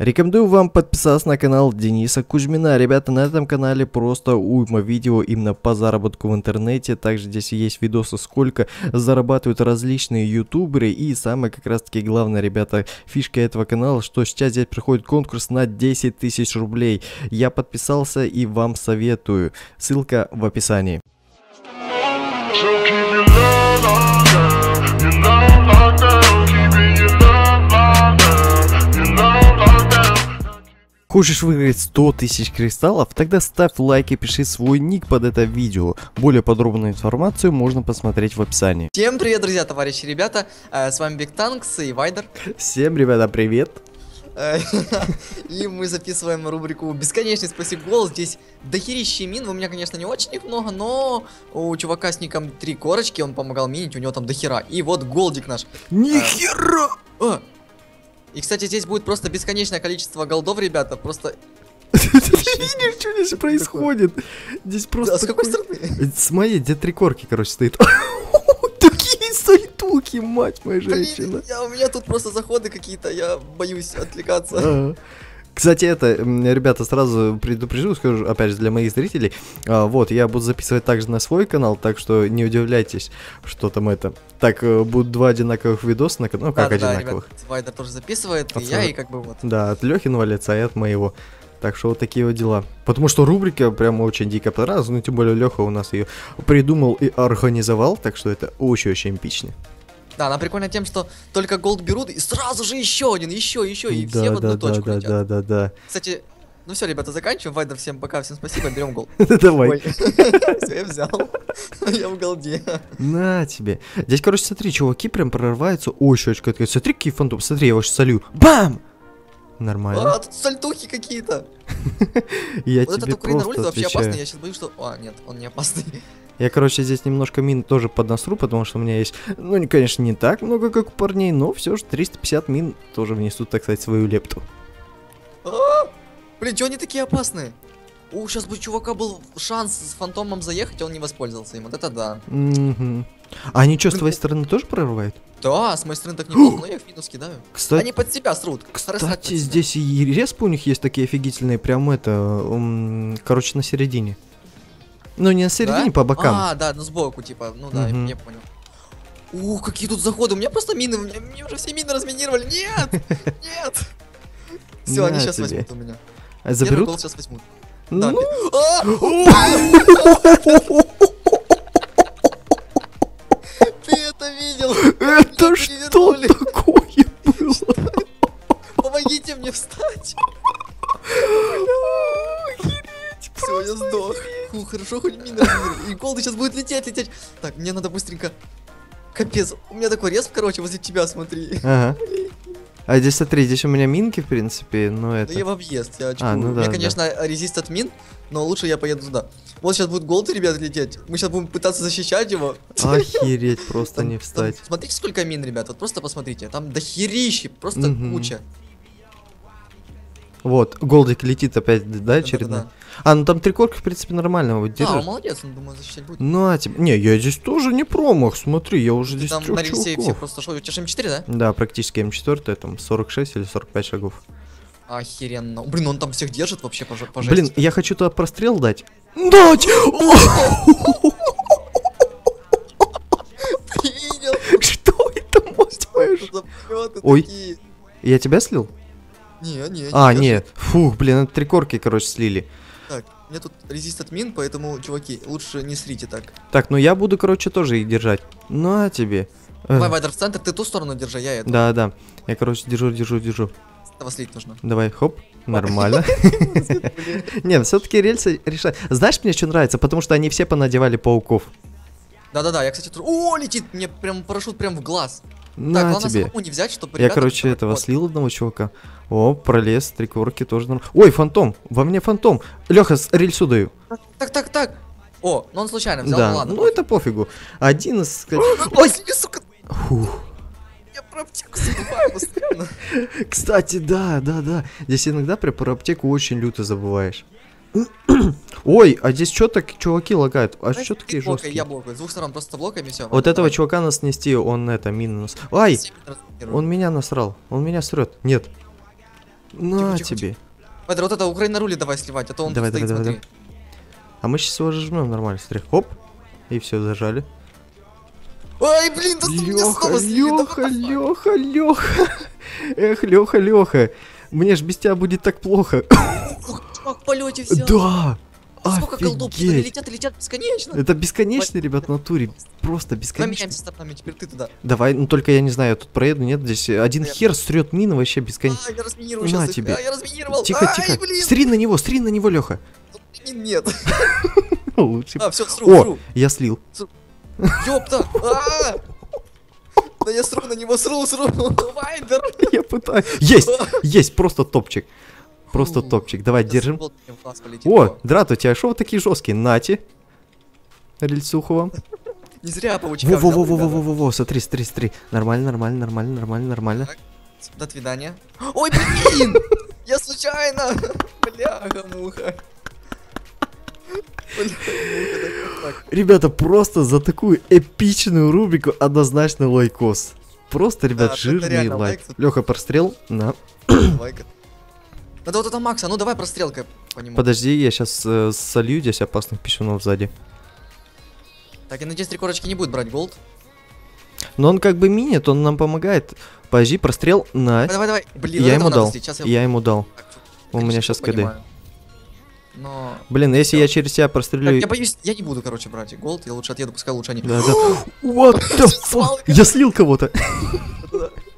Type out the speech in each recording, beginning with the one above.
Рекомендую вам подписаться на канал Дениса Кузьмина. Ребята, на этом канале просто уйма видео именно по заработку в интернете. Также здесь есть видосы, сколько зарабатывают различные ютуберы. И самое как раз таки главное, ребята, фишка этого канала, что сейчас здесь проходит конкурс на 10 тысяч рублей. Я подписался и вам советую. Ссылка в описании. So keep your love on Хочешь выиграть 100 тысяч кристаллов? Тогда ставь лайк и пиши свой ник под это видео. Более подробную информацию можно посмотреть в описании. Всем привет, друзья, товарищи, ребята. Э, С вами Биг Танкс и Вайдер. Всем, ребята, привет. Э, И мы записываем рубрику «Бесконечный спасибо гол». Здесь дохерища мин. У меня, конечно, не очень их много, но у чувака с ником три корочки, он помогал минить, у него там дохера. И вот голдик наш. Нихера! А! И, кстати, здесь будет просто бесконечное количество голдов, ребята. Просто... Ты видишь, что здесь происходит? Здесь просто... А с какой стороны? С моей, где три корки, короче, стоит. Такие сайтуки, мать моя женщина. у меня тут просто заходы какие-то, я боюсь отвлекаться. Кстати, это, ребята, сразу предупрежу, скажу, опять же, для моих зрителей, а, вот, я буду записывать также на свой канал, так что не удивляйтесь, что там это. Так, э, будут два одинаковых видоса на канал, ну, как Да-да-да, одинаковых. ребят, Вайдер тоже записывает, и Пацаны. я, и как бы вот. Да, от Лехиного лица и от моего. Так что вот такие вот дела. Потому что рубрика прям очень дико понравилась, ну тем более Леха у нас ее придумал и организовал, так что это очень-очень эпично. Да, она прикольна тем, что только голд берут, и сразу же еще один, еще, еще, и да, все в одну да, да, точку да, летят. да, да, да. Кстати, ну все, ребята, заканчиваем. Вайдер, всем пока, всем спасибо, берем голд. Давай. Все, я взял. Я в голде. На тебе. Здесь, короче, смотри, чуваки прям прорываются. Ой, щечка. Смотри, какие фантом. Смотри, я его сейчас солю. Бам! Нормально. А, тут сальтухи какие-то. Я Вот этот тебе Украина просто вообще опасный. Я сейчас боюсь, что... А, нет, он не опасный. Я, короче, здесь немножко мин тоже поднасру, потому что у меня есть, ну, не- конечно, не так много, как у парней, но все же 350 мин тоже внесут, так сказать, свою лепту. А, Блин, чего они такие опасные? О, сейчас бы у чувака был шанс с фантомом заехать, а он не воспользовался им. Вот это да. А они что, с твоей стороны тоже прорывают? Да, с моей стороны так неплохо, но я их минус кидаю. Кстати, Они под себя срут. Кстати здесь и респы у них есть такие офигительные, прям это, короче, на середине. Ну, не на середине, Да? по бокам. А, да, ну сбоку, типа, ну да, Мгм. я понял. Ух, какие тут заходы, у меня просто мины, меня- мне уже все мины разминировали, нет, нет. Все, они На сейчас возьмут у меня. А заберут? сейчас возьмут. Ну, Фу, хорошо, хоть разминировали. И голды сейчас будет лететь, лететь. Так, мне надо быстренько. Капец, у меня такой рез, короче, возле тебя, смотри. Ага. А здесь смотри, здесь у меня минки, в принципе, но Да я это... в объезд, я очкую. А, ну У да, меня, да. конечно, резист от мин, но лучше я поеду туда. Вот сейчас будут голды, ребят, лететь. Мы сейчас будем пытаться защищать его. Охереть, просто Там- не там- встать. смотрите, сколько мин, ребят, вот просто посмотрите. Там дохерищи, просто Мгм. куча. Вот, голдик летит опять, да, очередной? А, ну там три корки, в принципе, нормально, вот Да, он держишь. молодец, он, думаю, защищать будет. Ну, а тебе... Не, я здесь тоже не промах, смотри, я уже Ты здесь там трёх на рельсе чуваков. все просто шел. У тебя же М4, да? Да, практически М4, там 46 или 45 шагов. Охеренно. Блин, он там всех держит вообще по, по Блин, я хочу туда прострел дать. Дать! Что это, мать моя Ой. Я тебя слил? Не, не, А, держит. нет. Фух, блин, это три корки, короче, слили. Так, у меня тут резист от мин, поэтому, чуваки, лучше не срите так. Так, ну я буду, короче, тоже их держать. Ну, а тебе? Давай, Вайдер, в центр, ты ту сторону держи, я эту. Да, да. Я, короче, держу, держу, держу. Этого слить нужно. Давай, хоп. Нормально. Не, все-таки рельсы решают. Знаешь, мне что нравится? Потому что они все понадевали пауков. Да-да-да, я, кстати, тоже... О, летит! Мне прям парашют прям в глаз. Так, На главное тебе. не взять, чтобы Я, короче, этого слил одного чувака. О, пролез, три корки тоже. Ой, фантом! Во мне фантом! Леха, с рельсу даю. Так, так, так. О, ну он случайно взял, ну Да, ладно. ну это пофигу. Один из... Ой, сука, Фух. я про аптеку забываю постоянно. Кстати, да, да, да. Здесь иногда про аптеку очень люто забываешь. Ой, а здесь что так чуваки лагают? А что такие Блокай, Я жесткие? блокаю. С двух сторон просто блоками все. Вот этого чувака нас снести, он это, мину нас... Ай, он меня насрал, он меня срет. Нет. На тихо, тебе. Петр, вот это Украина рули давай сливать, а то он Давай, стоит, давай, давай. А мы сейчас его жмем нормально, смотри. Хоп. И все, зажали. Ой, блин, да Леха, Леха? Леха, Леха. Эх, Леха, Леха. Мне ж без тебя будет так плохо. В полете все. Да. Сколько Офигеть. летят и летят бесконечно. Это бесконечно, ребят, в натуре. Просто бесконечно. меняемся сторонами, теперь ты туда. Давай, ну только я не знаю, я тут проеду, нет, здесь один Нет. хер срет мины вообще бесконечно. А, я разминирую На сейчас. тебе. А, я разминировал. Тихо, Ай, тихо. блин. Стри на него, стри на него, Леха. Мин нет. Лучше. А, все, сру, О, сру. я слил. Ёпта. А! Да я сру на него, сру, сру. Вайбер. Я пытаюсь. Есть, есть, просто топчик. Просто топчик. Давай, держим. О, Драт, у тебя шо вы такие жесткие? Нати. Рельсуху вам. Не зря паучка взял, ребята. Во-во-во-во-во-во, смотри, смотри, смотри. Нормально, нормально, нормально, нормально, нормально. До свидания. Ой, блин! Я случайно! Как так? Ребята, просто за такую эпичную рубрику однозначно лайкос. Просто, ребят, жирный лайк. лайк. Леха, прострел. На. Давай-ка. Надо вот это Макса, ну давай прострелкой по нему. Подожди, я сейчас солью здесь опасных пищунов сзади. Так, я надеюсь, три корочки не будет брать голд. Но он как бы минит, он нам помогает. Подожди, прострел. На. Давай, давай. Блин, Я ему дал. Сейчас я... Я ему дал. Так, У меня сейчас КД. Но... Блин, если я через тебя Так, прострелю... я боюсь, я не буду, короче, брать голд, я лучше отъеду, пускай лучше они... Да, да. What the fuck? Я слил кого-то.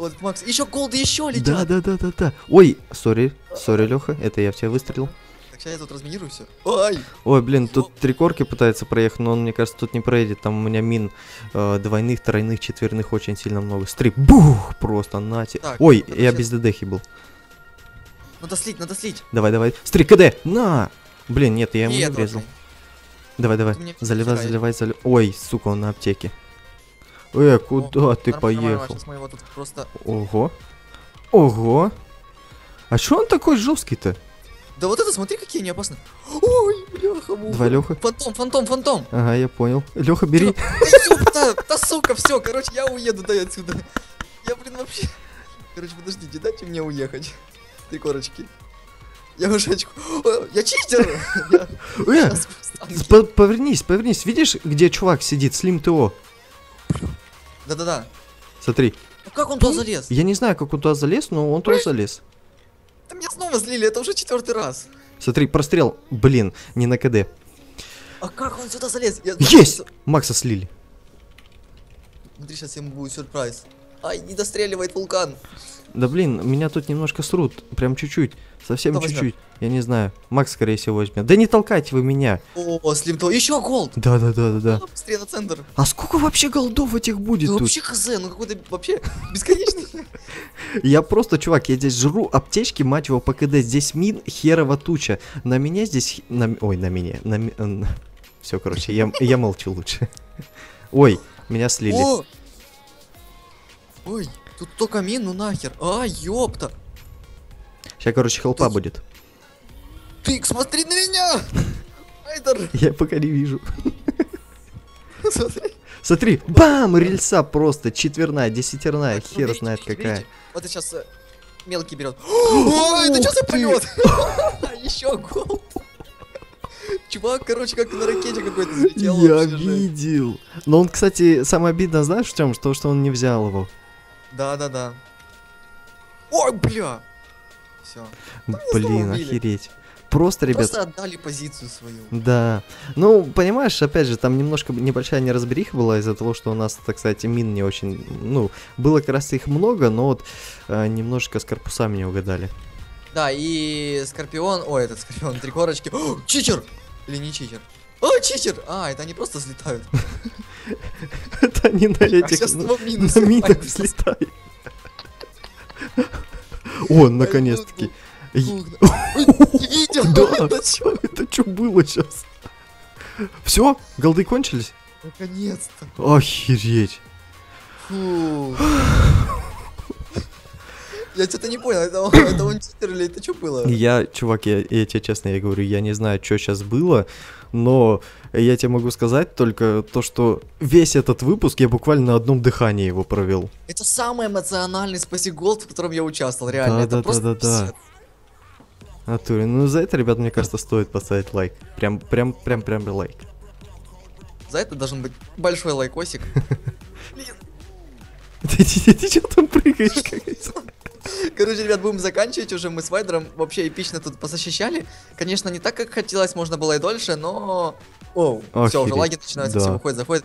Вот, Макс, еще голды еще летят. Да, да, да, да, да. Ой, сори, сори, Леха, это я в тебя выстрелил. Так, сейчас я тут разминирую все. Ой! Ой, блин, тут три корки пытается проехать, но он, мне кажется, тут не проедет. Там у меня мин э, двойных, тройных, четверных очень сильно много. Стрип, бух, просто нате. Так, Ой, это я сейчас- без ДДХи был. Надо слить, надо слить. Давай, давай. Стри, КД, на! Блин, нет, я ему И не врезал. Давай, давай. Заливай, заливай, заливай. Ой, сука, он на аптеке. Э, куда О, ты поехал? Просто... Ого. Ого. А чё он такой жесткий-то? Да вот это, смотри, какие они опасные. Ой, бляха, муха. Давай, Леха. Фантом, фантом, фантом. Ага, я понял. Леха, бери. Да да сука, все, короче, я уеду, дай отсюда. Я, блин, вообще... Короче, подождите, дайте мне уехать. Три корочки. Я уже очку... Я читер! Я Э, повернись, повернись. Видишь, где чувак сидит? Слим ТО. Да-да-да. Смотри. Ну как он туда залез? Я не знаю, как он туда залез, но он туда залез. Да меня снова слили, это уже четвертый раз. Смотри, прострел. Блин, не на КД. А как он сюда залез? Я- Есть! Макса слили. Смотри, сейчас ему будет сюрприз. Ай, не достреливает вулкан. Да блин, меня тут немножко срут. Прям чуть-чуть. Совсем чуть-чуть. Я не знаю. Макс, скорее всего, возьмет. Да не толкайте вы меня. О, слим то. Еще голд! Да, да, да, да, да. А, Быстрее на центр. А сколько вообще голдов этих будет Ну тут? вообще хз, ну какой-то вообще бесконечный. Я просто, чувак, я здесь жру аптечки, мать его, по КД. Здесь мин херова туча. На меня здесь... На... Ой, на меня. На... Все, короче, я, я молчу лучше. Ой, меня слили. О! Ой, тут только мин, ну нахер. А, ёпта. Сейчас, короче, хелпа Тут- будет. Ты смотри на меня! Айдер, Я пока не вижу. смотри. Смотри, бам, рельса просто, четверная, десятерная, Так, ну, хер знает какая. Вот сейчас мелкий берет. Ой, это что за полет? Еще гол. Чувак, короче, как на ракете какой-то взлетел. Я видел. Но он, кстати, самое обидное, знаешь в чем? Что, что он не взял его. Да, да, да. Ой, бля. Все. Блин, охереть. Просто, ребят, Просто отдали позицию свою. Да. Ну, понимаешь, опять же, там немножко небольшая неразбериха была из-за того, что у нас, так сказать, мин не очень... Ну, было как раз их много, но вот э, немножко с корпусами не угадали. Да, и Скорпион, ой, этот Скорпион, три корочки. О, читер! Или не читер? О, читер! А, это они просто взлетают. Это они на этих... На минах взлетают. О, наконец-таки. Й- Ой, не видел! Да. Это что было сейчас? Все? Голды кончились? Наконец-то. Охереть. Фу. Я что-то не понял, это он, это он читер или это что было? Я, чувак, я, я тебе честно, я говорю, я не знаю, что сейчас было, но я тебе могу сказать только то, что весь этот выпуск я буквально на одном дыхании его провел. Это самый эмоциональный Спаси Голд, в котором я участвовал, реально. Да, это да, просто да, да, да. Натуре. Ну, за это, ребят, мне кажется, стоит поставить лайк. Прям, прям, прям, прям лайк. За это должен быть большой лайкосик. Ты, ты, ты, что там прыгаешь, Короче, ребят, будем заканчивать уже. Мы с Вайдером вообще эпично тут позащищали. Конечно, не так, как хотелось, можно было и дольше, но... О, все, уже лаги начинаются, да. все выходит, заходит.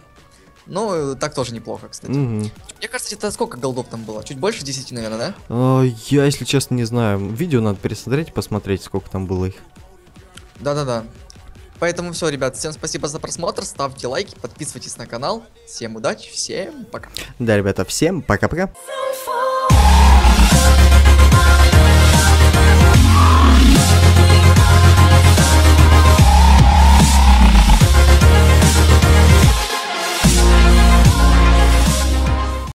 Ну, так тоже неплохо, кстати. Мгм. Мне кажется, это сколько голдов там было? Чуть больше 10, наверное, да? А, Я, если честно, не знаю. Видео надо пересмотреть и посмотреть, сколько там было их. Да-да-да. Поэтому все, ребят, всем спасибо за просмотр, ставьте лайки, подписывайтесь на канал. Всем удачи, всем пока. Да, ребята, всем пока-пока.